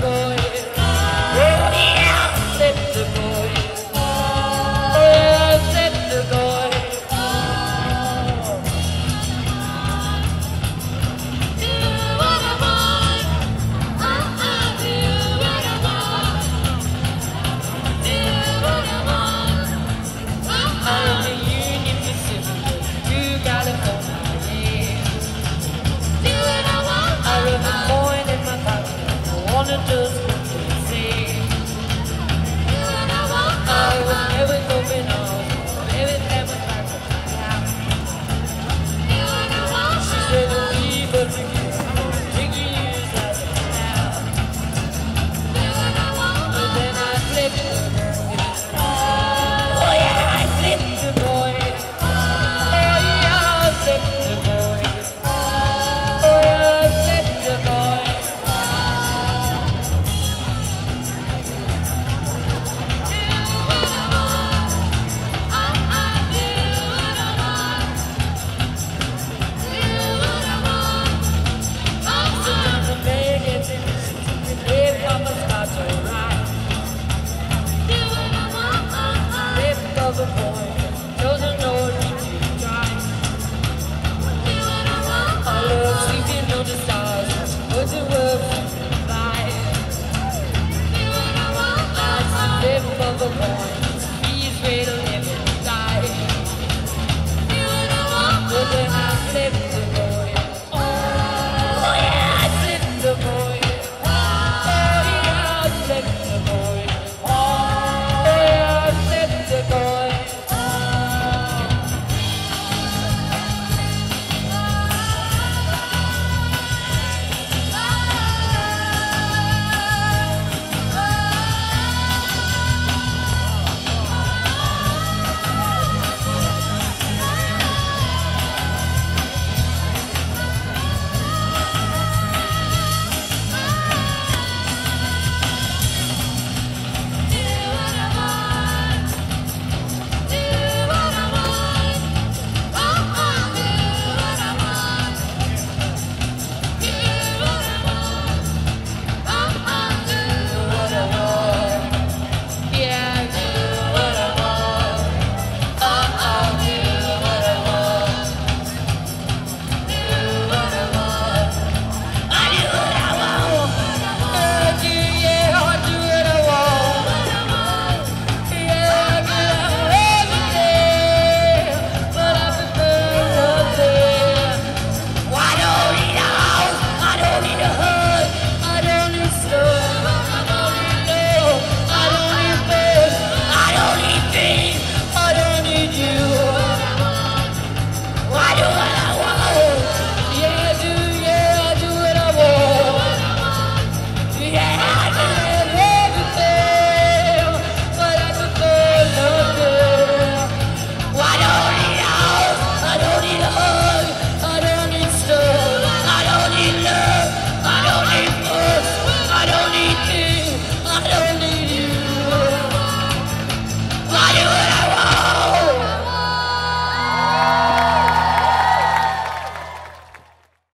go. the